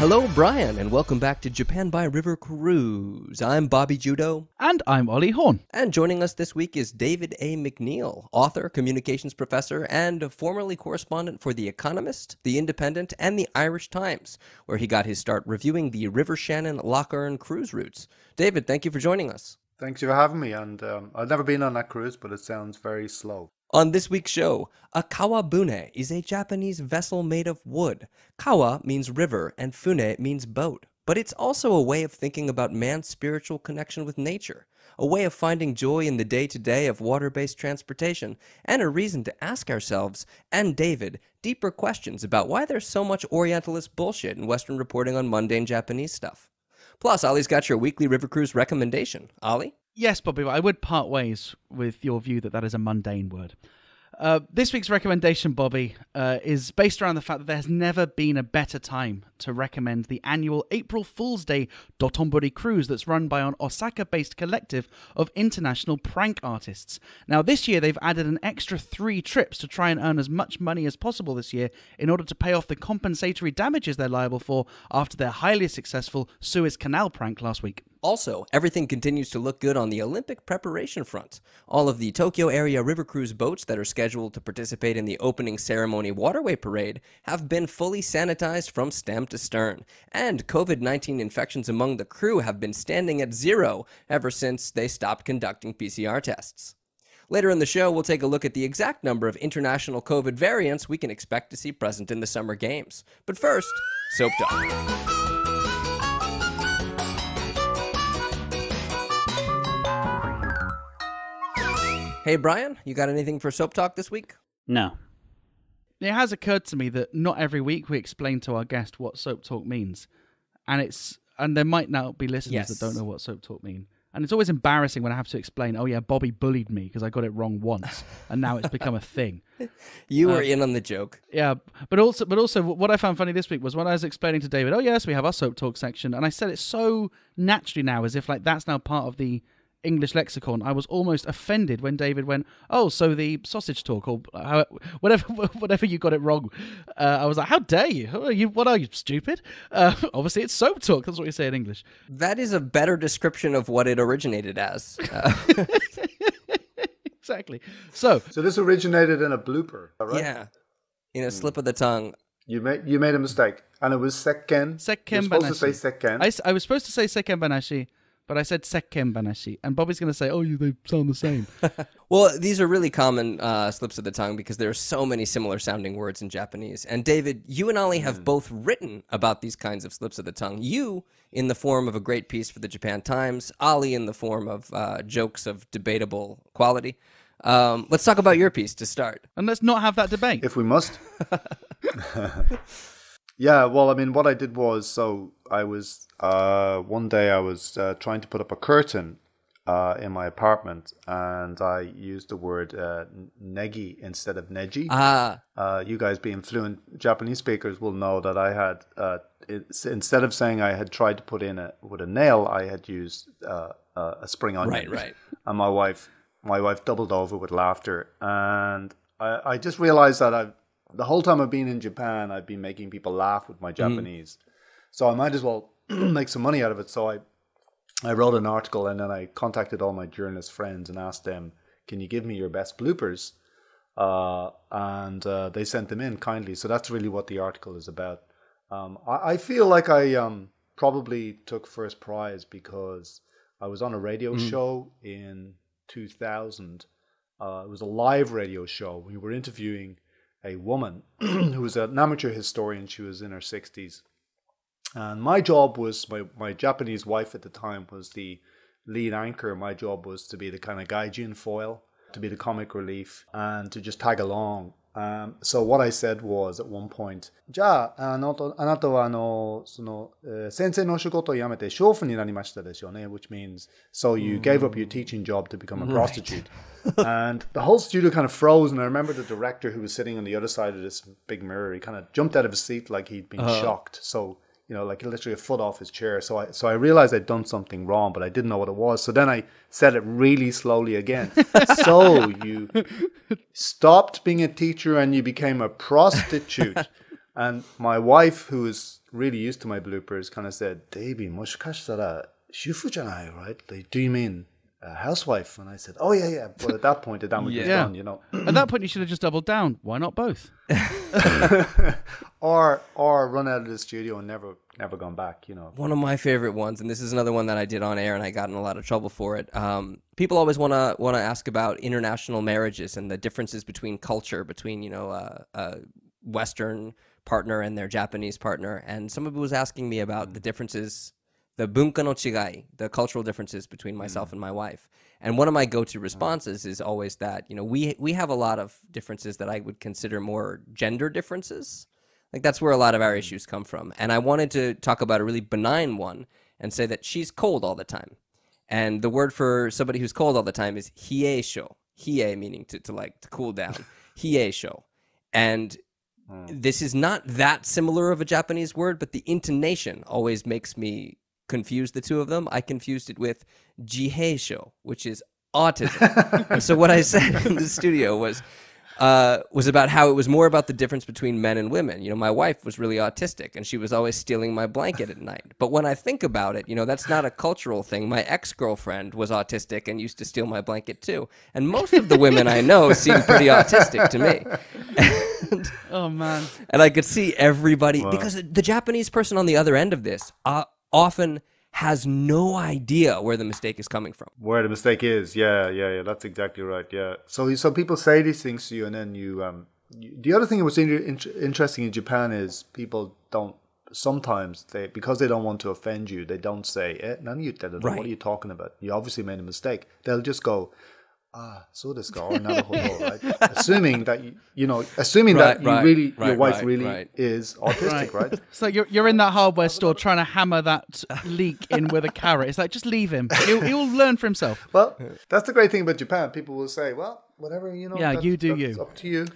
Hello, Brian, and welcome back to Japan by River Cruise. I'm Bobby Judo. And I'm Ollie Horn. And joining us this week is David A. McNeill, author, communications professor, and formerly correspondent for The Economist, The Independent, and The Irish Times, where he got his start reviewing the River Shannon Lough Erne cruise routes. David, thank you for joining us. Thanks for having me. And um, I've never been on that cruise, but it sounds very slow. On this week's show, a kawabune is a Japanese vessel made of wood. Kawa means river and fune means boat. But it's also a way of thinking about man's spiritual connection with nature, a way of finding joy in the day to day of water based transportation, and a reason to ask ourselves, and David, deeper questions about why there's so much Orientalist bullshit in Western reporting on mundane Japanese stuff. Plus, Ollie's got your weekly river cruise recommendation. Ollie? Yes, Bobby, I would part ways with your view that that is a mundane word. Uh, this week's recommendation, Bobby, uh, is based around the fact that there has never been a better time to recommend the annual April Fool's Day Dotonbori cruise that's run by an Osaka based collective of international prank artists. Now, this year they've added an extra three trips to try and earn as much money as possible this year in order to pay off the compensatory damages they're liable for after their highly successful Suez Canal prank last week. Also, everything continues to look good on the Olympic preparation front. All of the Tokyo area river cruise boats that are scheduled to participate in the opening ceremony waterway parade have been fully sanitized from stem to stern, and COVID 19 infections among the crew have been standing at zero ever since they stopped conducting PCR tests. Later in the show, we'll take a look at the exact number of international COVID variants we can expect to see present in the Summer Games. But first, Soap Talk. Hey, Brian, you got anything for Soap Talk this week? No. It has occurred to me that not every week we explain to our guest what soap talk means, and it's and there might now be listeners Yes. that don't know what soap talk mean, and it's always embarrassing when I have to explain. Oh yeah, Bobby bullied me because I got it wrong once, and now it's become a thing. You were um, in on the joke. Yeah, but also, but also, what I found funny this week was when I was explaining to David. Oh yes, we have our soap talk section, and I said it so naturally now, as if like that's now part of the English lexicon. I was almost offended when David went, "Oh, so the sausage talk or how, whatever, whatever you got it wrong." Uh, I was like, "How dare you? Who are you? What are you stupid?" Uh, obviously, it's soap talk. That's what you say in English. That is a better description of what it originated as. Uh, Exactly. So So this originated in a blooper, all right? yeah, in a slip of the tongue. You made you made a mistake, and it was sekken. Sekken You're supposed to say banashi. sekken. I, s- I was supposed to say seken banashi, but I said sekken banashi, and Bobby's going to say, "Oh, you they sound the same." Well, these are really common uh, slips of the tongue because there are so many similar sounding words in Japanese. And David, you and Ollie have both written about these kinds of slips of the tongue. You in the form of a great piece for the Japan Times, Ollie in the form of uh, jokes of debatable quality. Um, let's talk about your piece to start. and let's not have that debate. if we must. yeah, well, I mean, what I did was so I was uh, one day I was uh, trying to put up a curtain uh, in my apartment, and I used the word uh, negi instead of neji. Ah, uh, you guys being fluent Japanese speakers will know that I had uh, it, instead of saying I had tried to put in a with a nail, I had used uh, uh, a spring onion. Right, right. And my wife, my wife doubled over with laughter, and I, I just realized that I, the whole time I've been in Japan, I've been making people laugh with my Japanese, so I might as well make some money out of it. So I, I wrote an article, and then I contacted all my journalist friends and asked them, "Can you give me your best bloopers?" uh, and uh, they sent them in kindly. So that's really what the article is about. Um, I, I feel like I um, probably took first prize because I was on a radio show in 2000. Uh, it was a live radio show. We were interviewing a woman who was an amateur historian. She was in her 60s. And my job was, my, my Japanese wife at the time was the lead anchor. My job was to be the kind of gaijin foil, to be the comic relief, and to just tag along. Um, so what I said was at one point, じゃあ、あのとあなたはあのその、えー先生の仕事を辞めて娼婦になりましたでしょうね which means so you gave up your teaching job to become a prostitute. and the whole studio kind of froze, and I remember the director who was sitting on the other side of this big mirror, he kind of jumped out of his seat like he'd been shocked. So you know, like literally a foot off his chair. So I so I realized I'd done something wrong, but I didn't know what it was. So then I said it really slowly again. so you stopped being a teacher and you became a prostitute. and my wife, who is really used to my bloopers, kind of said, "Davey, mushkash right? Like, do you mean a housewife?" And I said, "Oh yeah, yeah." But at that point, the damage was done, you know. At that point, you should have just doubled down. Why not both? or or run out of the studio and never never gone back, you know. One of my favorite ones, and this is another one that I did on air, and I got in a lot of trouble for it. Um, people always want to want to ask about international marriages and the differences between culture, between you know uh, a Western partner and their Japanese partner. And somebody was asking me about the differences, the bunka no chigai, the cultural differences between hmm. myself and my wife. And one of my go-to uh-huh. responses is always that you know we we have a lot of differences that I would consider more gender differences. Like that's where a lot of our hmm. issues come from. And I wanted to talk about a really benign one and say that she's cold all the time. And the word for somebody who's cold all the time is hiesho. Hie meaning to, to like to cool down. hiesho. And hmm. this is not that similar of a Japanese word, but the intonation always makes me confuse the two of them. I confused it with jiheisho, which is autism. so what I said in the studio was uh, was about how it was more about the difference between men and women. You know, my wife was really autistic and she was always stealing my blanket at night. But when I think about it, you know, that's not a cultural thing. My ex girlfriend was autistic and used to steal my blanket too. And most of the women I know seem pretty autistic to me. And, Oh man. and I could see everybody because the Japanese person on the other end of this uh, often has no idea where the mistake is coming from. Where the mistake is, yeah, yeah, yeah. That's exactly right. Yeah. So, so people say these things to you, and then you. Um, you the other thing that was in, in, interesting in Japan is people don't sometimes they because they don't want to offend you, they don't say, eh, "None of you did it." Right. What are you talking about? You obviously made a mistake. They'll just go. Ah, so this guy, or not right? Assuming that you, you know, assuming Right, that you right, really, your wife right, really right. is autistic, right? Like you're, you're in that hardware store trying to hammer that leak in with a carrot. It's like, just leave him. He'll, he'll learn for himself. Well, that's the great thing about Japan. People will say, "Well, whatever you know." Yeah, you do you. Up to you.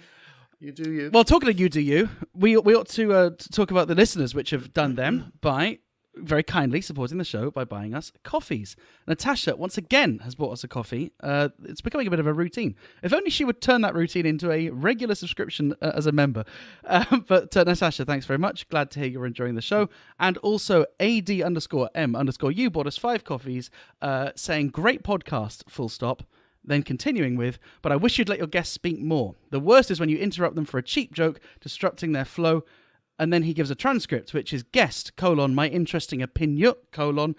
You do you. Well, talking to you, do you? We we ought to, uh, to talk about the listeners, which have done them by very kindly supporting the show by buying us coffees. Natasha once again has bought us a coffee. Uh, it's becoming a bit of a routine. If only she would turn that routine into a regular subscription uh, as a member. Uh, but uh, Natasha, thanks very much. Glad to hear you're enjoying the show. And also ad underscore m underscore you bought us five coffees, uh, saying great podcast. Full stop. Then continuing with, but I wish you'd let your guests speak more. The worst is when you interrupt them for a cheap joke, disrupting their flow. And then he gives a transcript, which is guest, colon, my interesting opinion, colon,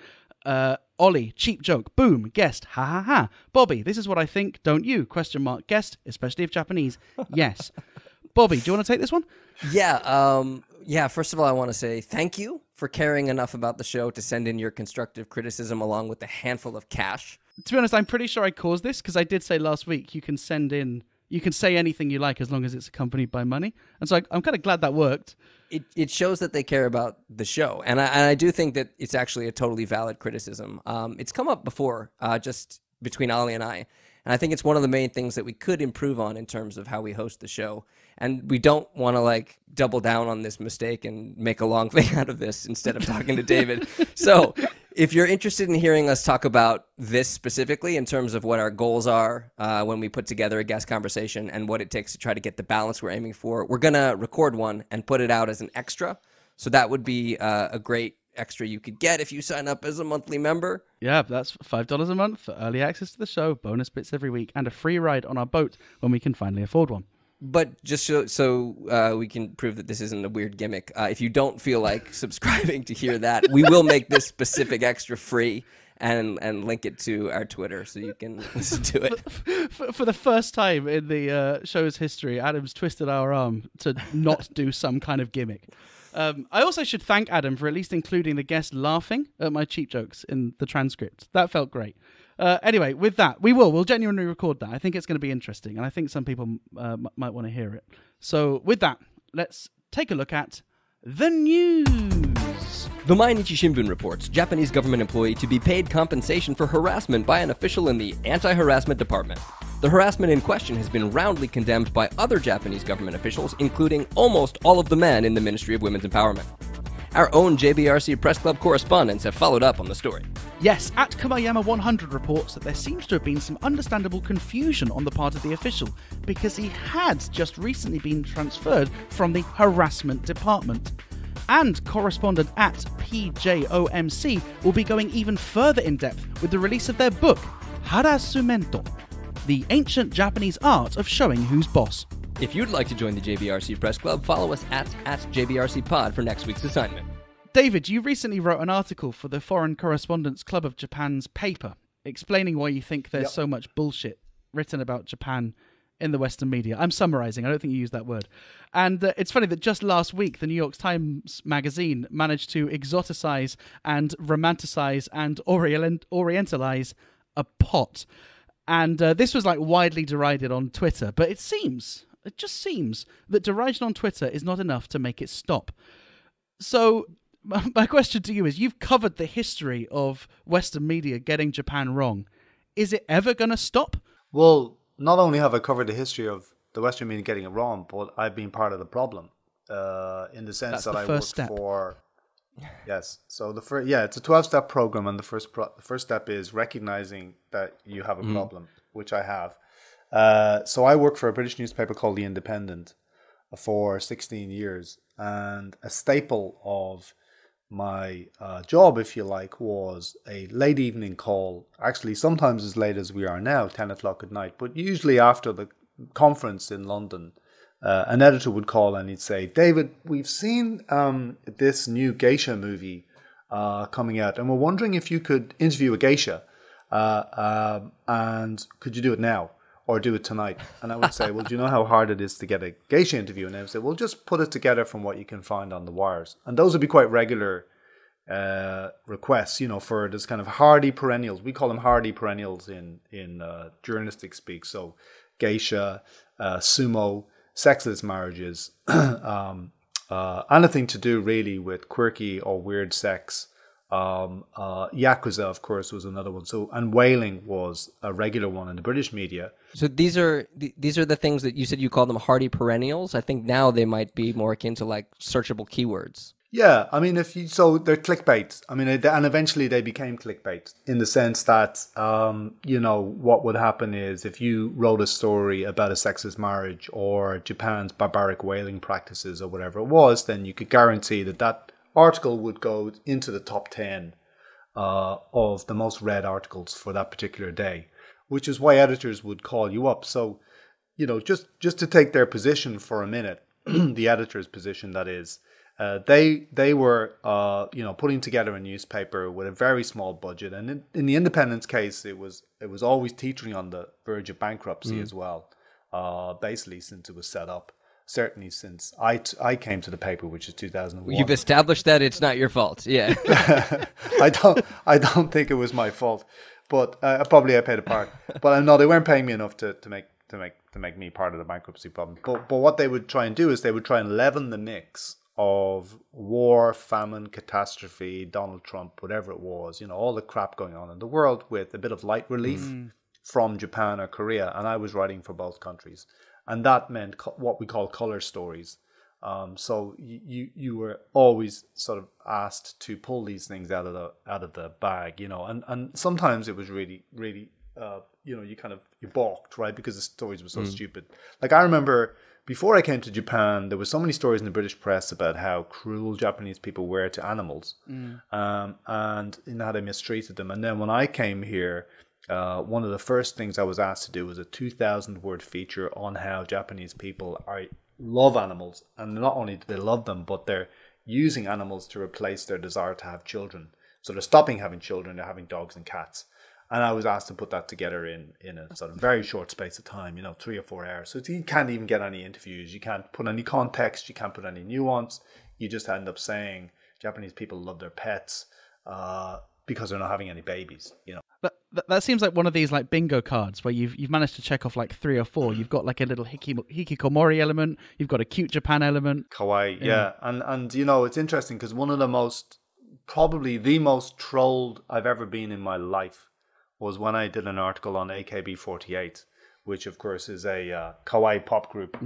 uh, Ollie, cheap joke, boom, guest, ha ha ha. Bobby, this is what I think, don't you? Question mark, guest, especially if Japanese. Yes. Bobby, do you want to take this one? Yeah, um, yeah. First of all, I want to say thank you for caring enough about the show to send in your constructive criticism along with a handful of cash. To be honest, I'm pretty sure I caused this because I did say last week you can send in, you can say anything you like as long as it's accompanied by money. And so I, I'm kind of glad that worked. It it shows that they care about the show, and I and I do think that it's actually a totally valid criticism. Um, it's come up before, uh, just between Ollie and I, and I think it's one of the main things that we could improve on in terms of how we host the show. And we don't want to like double down on this mistake and make a long thing out of this instead of talking to David. So, if you're interested in hearing us talk about this specifically in terms of what our goals are uh, when we put together a guest conversation and what it takes to try to get the balance we're aiming for, we're gonna record one and put it out as an extra. So that would be uh, a great extra you could get if you sign up as a monthly member. Yeah, that's $5 a month for early access to the show, bonus bits every week, and a free ride on our boat when we can finally afford one. But just so, so uh, we can prove that this isn't a weird gimmick, uh, if you don't feel like subscribing to hear that, we will make this specific extra free and and link it to our Twitter so you can listen to it. For, for the first time in the uh, show's history, Adam's twisted our arm to not do some kind of gimmick. Um, I also should thank Adam for at least including the guest laughing at my cheap jokes in the transcript. That felt great. Uh, anyway, with that, we will. We'll genuinely record that. I think it's going to be interesting, and I think some people uh, m- might want to hear it. So, with that, let's take a look at the news. The Mainichi Shimbun reports Japanese government employee to be paid compensation for harassment by an official in the anti-harassment department. The harassment in question has been roundly condemned by other Japanese government officials, including almost all of the men in the Ministry of Women's Empowerment. Our own JBRC Press Club correspondents have followed up on the story. Yes, at Kamayama 100 reports that there seems to have been some understandable confusion on the part of the official because he had just recently been transferred from the harassment department. And correspondent at PJOMC will be going even further in depth with the release of their book, Harasumento The Ancient Japanese Art of Showing Who's Boss. If you'd like to join the JBRC Press Club, follow us at, at JBRC Pod for next week's assignment. David, you recently wrote an article for the Foreign Correspondents Club of Japan's paper, explaining why you think there's Yep. so much bullshit written about Japan in the Western media. I'm summarizing, I don't think you used that word. And uh, it's funny that just last week, the New York Times magazine managed to exoticize and romanticize and orient- orientalize a pot. And uh, this was like widely derided on Twitter, but it seems, it just seems that derision on Twitter is not enough to make it stop. So, my my question to you is you've covered the history of Western media getting Japan wrong. Is it ever going to stop? Well, not only have I covered the history of the Western media getting it wrong, but I've been part of the problem uh, in the sense That's that the I first worked step. for. Yes, so the first, yeah, it's a twelve-step program, and the first pro- the first step is recognizing that you have a problem, which I have. Uh, so I worked for a British newspaper called The Independent for sixteen years, and a staple of my uh, job, if you like, was a late evening call. Actually, sometimes as late as we are now, 10 o'clock at night, but usually after the conference in London, uh, an editor would call and he'd say, David, we've seen um, this new geisha movie uh, coming out, and we're wondering if you could interview a geisha. Uh, um, and could you do it now or do it tonight? And I would say, well, do you know how hard it is to get a geisha interview? And they would say, well, just put it together from what you can find on the wires. And those would be quite regular uh, requests, you know, for this kind of hardy perennials. We call them hardy perennials in in uh, journalistic speak. So, geisha, uh, sumo, sexless marriages, um, uh, anything to do really with quirky or weird sex. Um, uh, Yakuza, of course, was another one. So, and whaling was a regular one in the British media. So these are th- these are the things that you said you call them hardy perennials. I think now they might be more akin to like searchable keywords. Yeah, I mean, if you so they're clickbait. I mean, and eventually they became clickbait in the sense that, um, you know, what would happen is if you wrote a story about a sexist marriage or Japan's barbaric whaling practices or whatever it was, then you could guarantee that that article would go into the top ten uh, of the most read articles for that particular day, which is why editors would call you up. So, you know, just just to take their position for a minute, the editor's position that is, uh, they they were uh, you know putting together a newspaper with a very small budget, and in, in the Independent's case, it was it was always teetering on the verge of bankruptcy as well. Uh, basically, since it was set up, certainly since I, t- I came to the paper, which is two thousand and one. You've established that it's not your fault. Yeah. I don't I don't think it was my fault, but uh, probably I paid a part. But I know they weren't paying me enough to, to make to make to make me part of the bankruptcy problem. But but what they would try and do is they would try and leaven the mix of war, famine, catastrophe, Donald Trump, whatever it was, you know, all the crap going on in the world with a bit of light relief from Japan or Korea. And I was writing for both countries, and that meant co- what we call color stories. Um, so you, you were always sort of asked to pull these things out of the out of the bag, you know, and and sometimes it was really really uh, you know you kind of you balked right because the stories were so stupid. Like I remember before I came to Japan, there were so many stories in the British press about how cruel Japanese people were to animals, um, and know, how they mistreated them. And then when I came here, uh, one of the first things I was asked to do was a 2,000 word feature on how Japanese people are love animals, and not only do they love them, but they're using animals to replace their desire to have children. So they're stopping having children; they're having dogs and cats. And I was asked to put that together in in a sort of very short space of time, you know, three or four hours. So you can't even get any interviews. You can't put any context. You can't put any nuance. You just end up saying Japanese people love their pets uh, because they're not having any babies. You know. That, that that seems like one of these like bingo cards where you've you've managed to check off like three or four. You've got like a little hiki, hikikomori element. You've got a cute Japan element. Kawaii, yeah. And and you know, it's interesting because one of the most probably the most trolled I've ever been in my life was when I did an article on AKB48, which of course is a uh, kawaii pop group.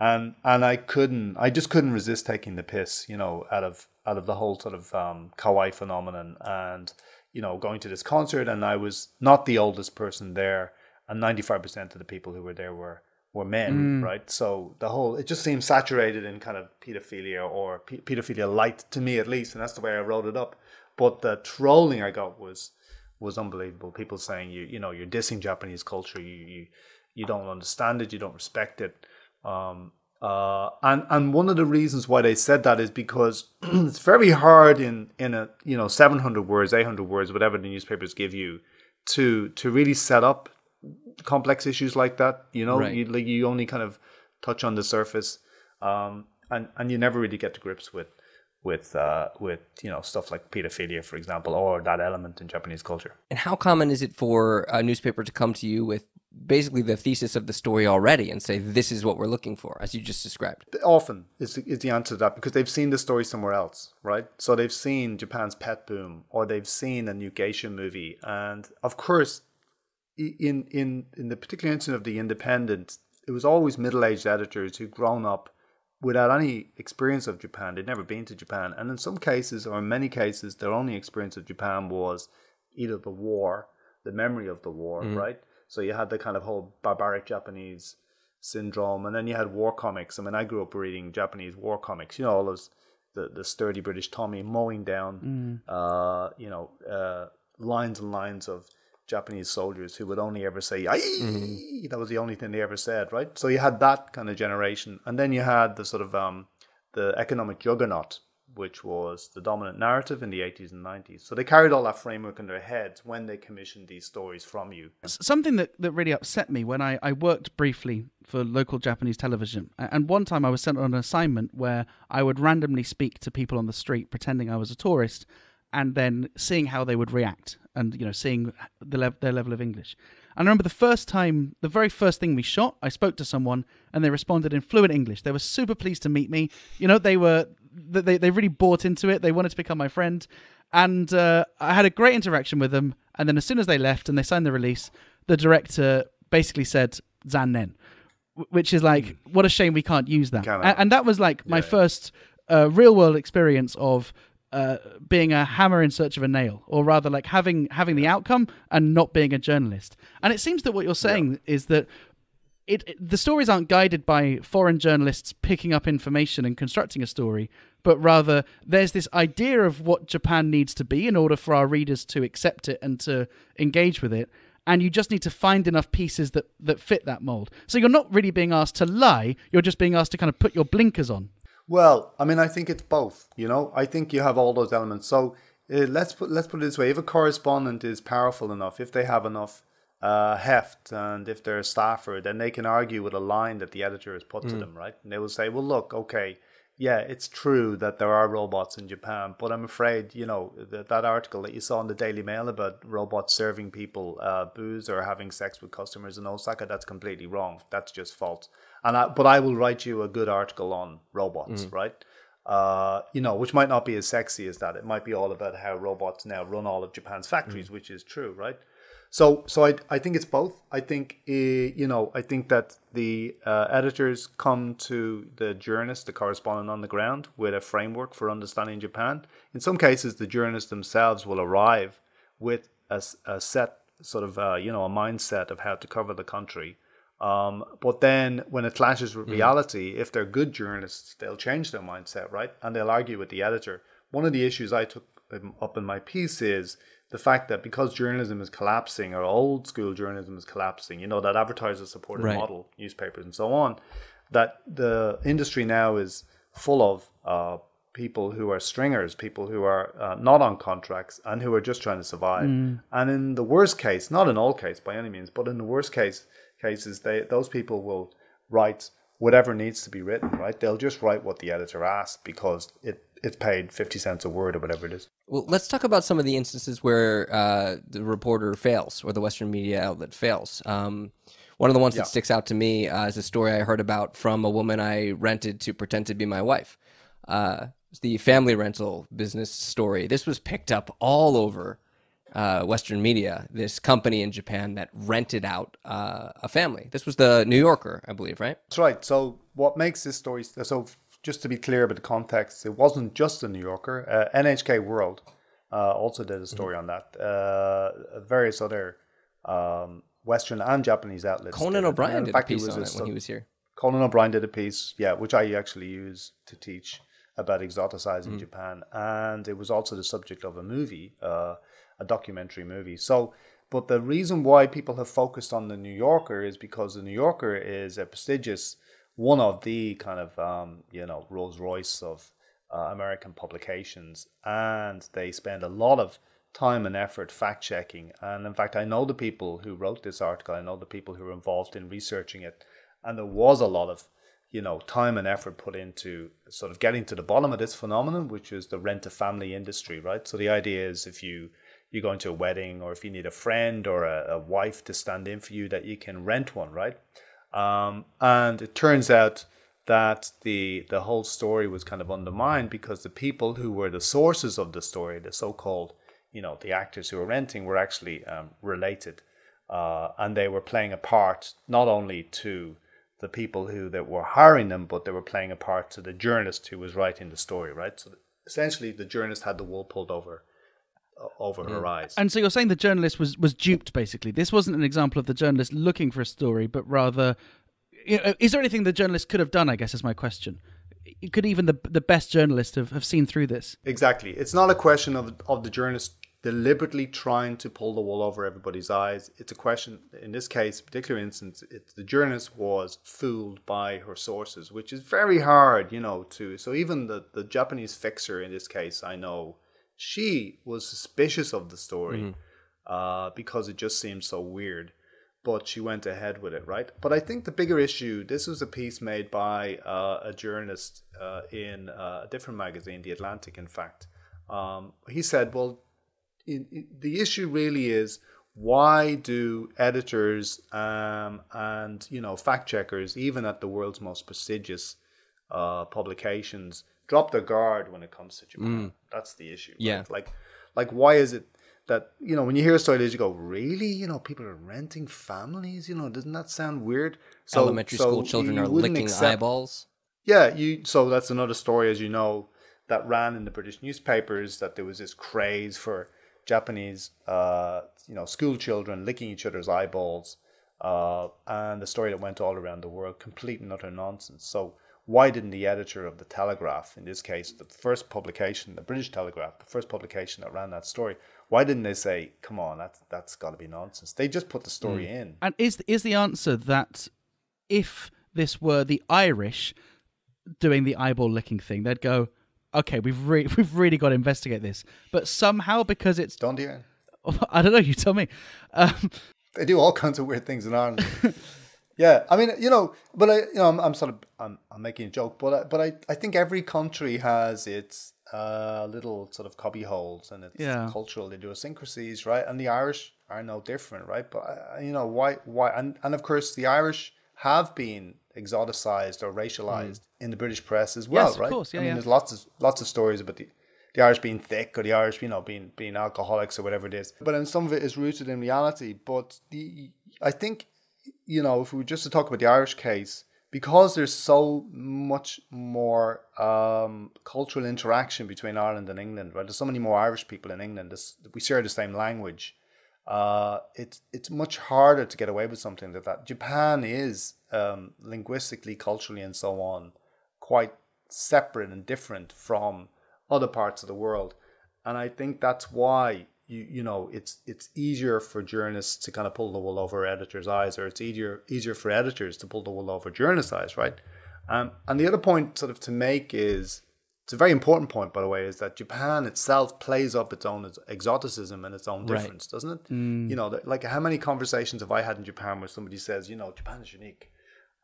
And and I couldn't I just couldn't resist taking the piss, you know, out of out of the whole sort of um, kawaii phenomenon and you know, going to this concert and I was not the oldest person there and 95% of the people who were there were were men, right? So the whole it just seems saturated in kind of pedophilia or pe- pedophilia light to me at least, and that's the way I wrote it up. But the trolling I got was was unbelievable. People saying you you know you're dissing Japanese culture, you you you don't understand it, you don't respect it. Um, uh, and and one of the reasons why they said that is because it's very hard in in a you know 700 words, 800 words, whatever the newspapers give you, to to really set up complex issues like that. You know, Right. you like you only kind of touch on the surface, um, and and you never really get to grips with with uh, with you know stuff like pedophilia, for example, or that element in Japanese culture. And how common is it for a newspaper to come to you with basically the thesis of the story already and say, this is what we're looking for, as you just described? often is, is the answer to that because they've seen the story somewhere else, right? So they've seen Japan's pet boom or they've seen a new geisha movie. And of course, in, in, in the particular instance of The Independent, it was always middle aged editors who'd grown up without any experience of Japan. They'd never been to Japan. And in some cases, or in many cases, their only experience of Japan was either the war, the memory of the war, mm-hmm. right? So you had the kind of whole barbaric Japanese syndrome, and then you had war comics. I mean, I grew up reading Japanese war comics. You know, all those the, the sturdy British Tommy mowing down, uh, you know, uh, lines and lines of Japanese soldiers who would only ever say "Aye!" That was the only thing they ever said, right? So you had that kind of generation, and then you had the sort of um, the economic juggernaut, which was the dominant narrative in the 80s and 90s. So they carried all that framework in their heads when they commissioned these stories from you. Something that, that really upset me when I, I worked briefly for local Japanese television. And one time I was sent on an assignment where I would randomly speak to people on the street pretending I was a tourist and then seeing how they would react and, you know, seeing the lev- their level of English. And I remember the first time, the very first thing we shot, I spoke to someone and they responded in fluent English. They were super pleased to meet me. You know, they were, they, they really bought into it. They wanted to become my friend. And uh, I had a great interaction with them. And then as soon as they left and they signed the release, the director basically said Zannen, wh- which is like, what a shame we can't use that. Can't And, and that was like my first uh, real world experience of uh, being a hammer in search of a nail, or rather, like having having the outcome and not being a journalist. And it seems that what you're saying is that it, it- the stories aren't guided by foreign journalists picking up information and constructing a story, but rather there's this idea of what Japan needs to be in order for our readers to accept it and to engage with it. And you just need to find enough pieces that, that fit that mold. So you're not really being asked to lie, you're just being asked to kind of put your blinkers on. Well, I mean, I think it's both. You know, I think you have all those elements. So uh, let's put let's put it this way: if a correspondent is powerful enough, if they have enough uh, heft, and if they're a staffer, then they can argue with a line that the editor has put to them, right? And they will say, "Well, look, okay." Yeah, it's true that there are robots in Japan, but I'm afraid, you know, that, that article that you saw in the Daily Mail about robots serving people uh, booze or having sex with customers in Osaka, that's completely wrong. That's just false. And I, but I will write you a good article on robots, right? Uh, you know, which might not be as sexy as that. It might be all about how robots now run all of Japan's factories, which is true, right? So, so I, I think it's both. I think, uh, you know, I think that the uh, editors come to the journalist, the correspondent on the ground, with a framework for understanding Japan. In some cases, the journalists themselves will arrive with a, a set sort of, uh, you know, a mindset of how to cover the country. Um, but then when it clashes with reality, if they're good journalists, they'll change their mindset, right? And they'll argue with the editor. One of the issues I took um, up in my piece is the fact that because journalism is collapsing or old school journalism is collapsing, you know, that advertiser supported Right. model, newspapers and so on, that the industry now is full of uh, people who are stringers, people who are uh, not on contracts and who are just trying to survive. And in the worst case, not in all cases by any means, but in the worst case cases, they those people will write whatever needs to be written. Right? They'll just write what the editor asks because it it's paid fifty cents a word or whatever it is. Well, let's talk about some of the instances where uh, the reporter fails or the Western media outlet fails. Um, one of the ones Yeah. that sticks out to me uh, is a story I heard about from a woman I rented to pretend to be my wife. Uh, it's the family rental business story. This was picked up all over uh, Western media. This company in Japan that rented out uh, a family. This was the New Yorker, I believe, right? That's right. So what makes this story so? Just to be clear about the context, it wasn't just the New Yorker. Uh, NHK World uh, also did a story on that. Uh, various other um, Western and Japanese outlets. Conan. O'Brien did in a piece was on it when he was here. Conan O'Brien did a piece, yeah, which I actually use to teach about exoticizing Japan, and it was also the subject of a movie, uh, a documentary movie. So, but the reason why people have focused on the New Yorker is because the New Yorker is a prestigious, one of the kind of um, you know Rolls Royce of uh, American publications, and they spend a lot of time and effort fact checking. And in fact, I know the people who wrote this article. I know the people who were involved in researching it, and there was a lot of you know time and effort put into sort of getting to the bottom of this phenomenon, which is the rent a family industry, right? So the idea is if you you go into a wedding or if you need a friend or a, a wife to stand in for you, that you can rent one, right? Um, and it turns out that the the whole story was kind of undermined because the people who were the sources of the story, the so-called, you know, the actors who were renting, were actually um, related, uh, and they were playing a part not only to the people who that were hiring them, but they were playing a part to the journalist who was writing the story, right? So essentially, the journalist had the wool pulled over over her mm. eyes. And so you're saying the journalist was was duped basically. This wasn't an example of the journalist looking for a story, but rather, you know, is there anything the journalist could have done? I guess is my question. Could even the the best journalist have, have seen through this? Exactly. It's not a question of of the journalist deliberately trying to pull the wool over everybody's eyes. It's a question, in this case, particular instance, it's the journalist was fooled by her sources, which is very hard, you know, to. So even the, the Japanese fixer in this case, I know, she was suspicious of the story uh, because it just seemed so weird. But she went ahead with it, right? But I think the bigger issue this was a piece made by uh, a journalist uh, in uh, a different magazine, The Atlantic, in fact. Um, he said, well, in, in- the issue really is why do editors um, and you know fact checkers, even at the world's most prestigious uh, publications, drop the guard when it comes to Japan? That's the issue. right? Yeah. Like, like why is it that you know when you hear a story, like you go, really? You know, people are renting families. You know, doesn't that sound weird? So, Elementary so school children are licking accept- eyeballs. yeah, you. So that's another story, as you know, that ran in the British newspapers. That there was this craze for Japanese, uh, you know, school children licking each other's eyeballs, uh, and the story that went all around the world, complete and utter nonsense. So why didn't the editor of the Telegraph, in this case, the first publication, the British Telegraph, the first publication that ran that story, why didn't they say, "Come on, that's that's got to be nonsense"? They just put the story in. And is is the answer that if this were the Irish doing the eyeball licking thing, they'd go, "Okay, we've re- we've really got to investigate this," but somehow because it's Don't you? I don't know, you tell me. Um, they do all kinds of weird things in Ireland. yeah, I mean, you know, but I, you know, I'm, I'm sort of, I'm, I'm making a joke, but I, but I, I think every country has its uh, little sort of cubby holes and its Yeah. cultural idiosyncrasies, right? And the Irish are no different, right? But uh, you know, why, why, and and of course, the Irish have been exoticized or racialized in the British press as well, Yes, of right? course, yeah, I mean, yeah. there's lots of lots of stories about the the Irish being thick or the Irish, you know, being being alcoholics or whatever it is. But then some of it is rooted in reality. But the I think, you know, if we were just to talk about the Irish case, because there's so much more um, cultural interaction between Ireland and England, right? There's so many more Irish people in England. This, we share the same language. Uh, it's it's much harder to get away with something like that. Japan is um, linguistically, culturally, and so on, quite separate and different from other parts of the world, and I think that's why you you know it's it's easier for journalists to kind of pull the wool over editors' eyes, or it's easier easier for editors to pull the wool over journalists' eyes, right? Um, and the other point, sort of, to make is it's a very important point, by the way, is that Japan itself plays up its own exoticism and its own Right. difference, doesn't it? You know, like how many conversations have I had in Japan where somebody says, you know, Japan is unique.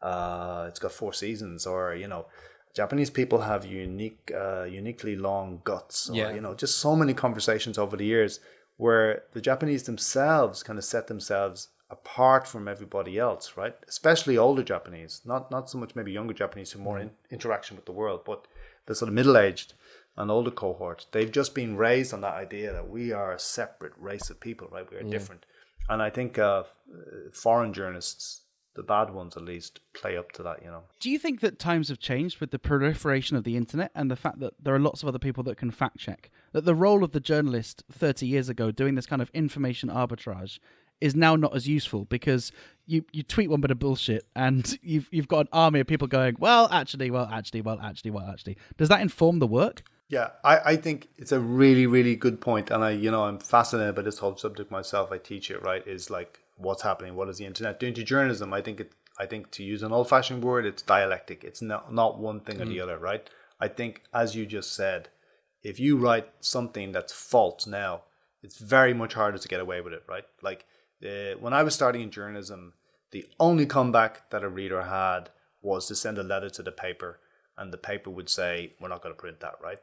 Uh, it's got four seasons, or you know, Japanese people have unique, uh, uniquely long guts, or Yeah. you know, just so many conversations over the years where the Japanese themselves kind of set themselves apart from everybody else, right? Especially older Japanese, not not so much maybe younger Japanese who more in, interaction with the world, but the sort of middle aged and older cohort. They've just been raised on that idea that we are a separate race of people, right? We are different, and I think uh, foreign journalists, the bad ones at least, play up to that. You know. do you think that times have changed with the proliferation of the internet and the fact that there are lots of other people that can fact check? That the role of the journalist 30 years ago doing this kind of information arbitrage is now not as useful because you, you tweet one bit of bullshit and you've you've got an army of people going, well, actually, well, actually, well, actually, well, actually. Does that inform the work? Yeah, I, I think it's a really, really good point. And I, you know, I'm fascinated by this whole subject myself. I teach it, right? Is like what's happening? What is the internet doing to journalism? I think it I think to use an old fashioned word, it's dialectic. It's not not one thing mm. or the mm. other, right? I think as you just said, if you write something that's false now, it's very much harder to get away with it, right? Like uh, when I was starting in journalism, the only comeback that a reader had was to send a letter to the paper, and the paper would say, "We're not going to print that," right?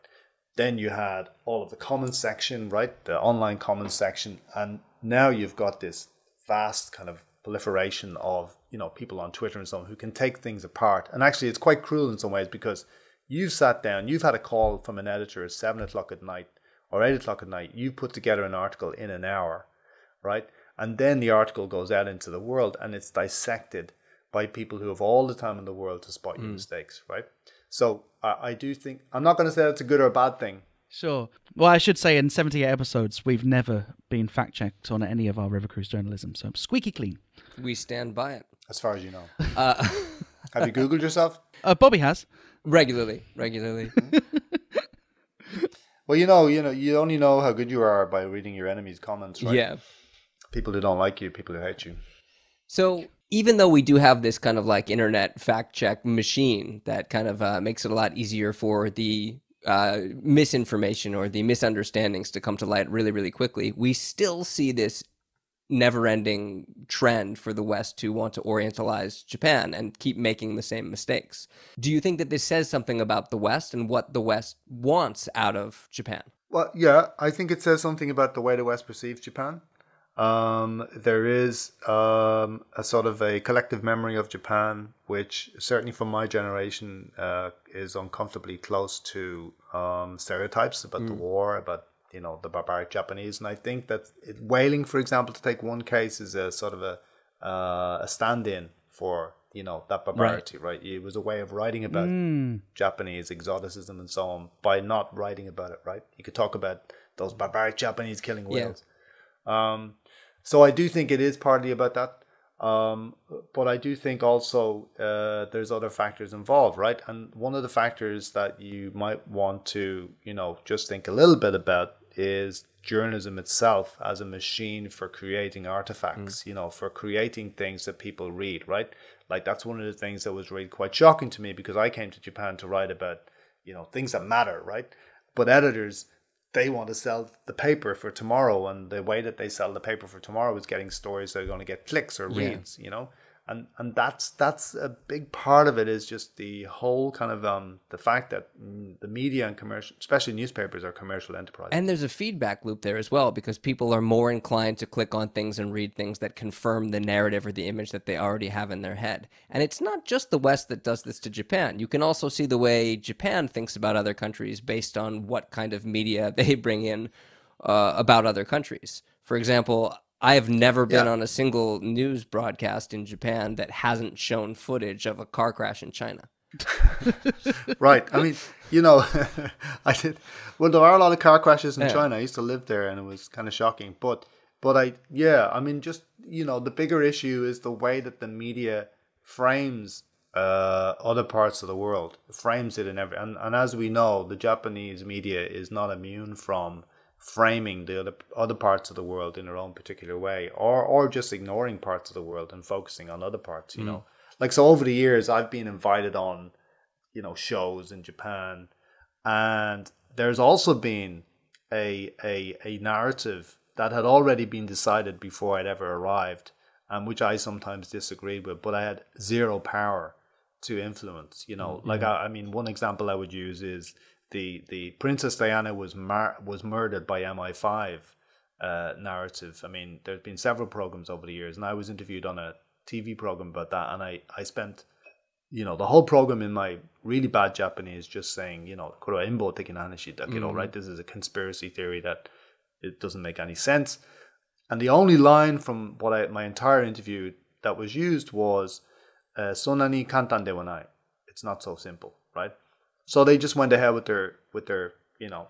Then you had all of the comments section, right? The online comments section, and now you've got this vast kind of proliferation of you know people on Twitter and so on who can take things apart. And actually, it's quite cruel in some ways because you've sat down, you've had a call from an editor at seven o'clock at night or eight o'clock at night. You put together an article in an hour, right? And then the article goes out into the world and it's dissected by people who have all the time in the world to spot your mm. mistakes, right? So uh, I do think I'm not going to say that's a good or a bad thing. Sure. Well, I should say in 78 episodes, we've never been fact checked on any of our River Cruise journalism. So squeaky clean. We stand by it. As far as you know. Uh, Have you Googled yourself? Uh, Bobby has. Regularly. Regularly. well, you know, you know, you only know how good you are by reading your enemies' comments, right? Yeah. People who don't like you, people who hate you. So even though we do have this kind of like internet fact check machine that kind of uh, makes it a lot easier for the uh, misinformation or the misunderstandings to come to light really, really quickly, we still see this never ending trend for the West to want to orientalize Japan and keep making the same mistakes. Do you think that this says something about the West and what the West wants out of Japan? Well, yeah, I think it says something about the way the West perceives Japan. Um, there is um, a sort of a collective memory of Japan, which certainly for my generation uh, is uncomfortably close to um, stereotypes about mm. the war, about you know the barbaric Japanese. And I think that it, whaling, for example, to take one case, is a sort of a uh, a stand-in for you know that barbarity, right? right? It was a way of writing about mm. Japanese exoticism and so on by not writing about it, right? You could talk about those barbaric Japanese killing whales. Yeah. Um, so I do think it is partly about that. Um, but I do think also uh, there's other factors involved, right? And one of the factors that you might want to, you know, just think a little bit about is journalism itself as a machine for creating artifacts, mm. you know, for creating things that people read, right? Like that's one of the things that was really quite shocking to me because I came to Japan to write about, you know, things that matter, right? But editors they want to sell the paper for tomorrow, and the way that they sell the paper for tomorrow is getting stories that are going to get clicks or reads, yeah. you know and and that's that's a big part of it is just the whole kind of um the fact that the media and commercial especially newspapers are commercial enterprises. And there's a feedback loop there as well because people are more inclined to click on things and read things that confirm the narrative or the image that they already have in their head. And it's not just the west that does this to japan. You can also see the way japan thinks about other countries based on what kind of media they bring in uh, about other countries. For example I have never been yeah. on a single news broadcast in Japan that hasn't shown footage of a car crash in China. right. I mean, you know, I did. Well, there are a lot of car crashes in yeah. China. I used to live there, and it was kind of shocking. But, but I, yeah, I mean, just you know, the bigger issue is the way that the media frames uh, other parts of the world, frames it in every. And, and as we know, the Japanese media is not immune from framing the other other parts of the world in their own particular way or or just ignoring parts of the world and focusing on other parts you mm. know like so over the years i've been invited on you know shows in japan and there's also been a a a narrative that had already been decided before i'd ever arrived and which i sometimes disagreed with but i had zero power to influence you know mm-hmm. like I, I mean one example i would use is the the Princess Diana was mar- was murdered by MI5 uh, narrative. I mean, there's been several programs over the years, and I was interviewed on a TV program about that, and I I spent you know the whole program in my really bad Japanese just saying you know imbo mm-hmm. you know right this is a conspiracy theory that it doesn't make any sense, and the only line from what I my entire interview that was used was uh, sonani kantan de wanai. It's not so simple, right? So they just went ahead with their with their you know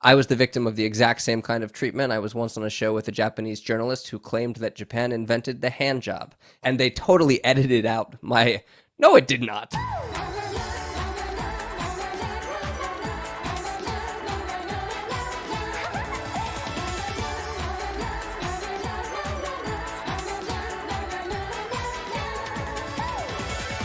I was the victim of the exact same kind of treatment. I was once on a show with a Japanese journalist who claimed that Japan invented the hand job, and they totally edited out my. No, it did not.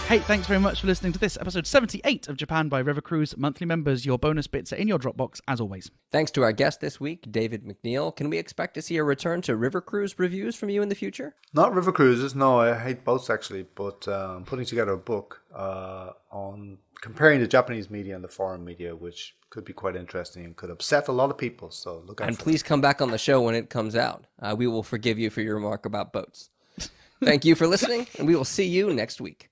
Hey, thanks very much for listening to this episode 78 of Japan by River Cruise. Monthly members, your bonus bits are in your Dropbox as always. Thanks to our guest this week, David McNeill. Can we expect to see a return to River Cruise reviews from you in the future? Not river cruises. No, I hate boats actually. But um, putting together a book uh, on comparing the Japanese media and the foreign media, which could be quite interesting and could upset a lot of people. So look out And for please come back on the show when it comes out. Uh, we will forgive you for your remark about boats. Thank you for listening, and we will see you next week.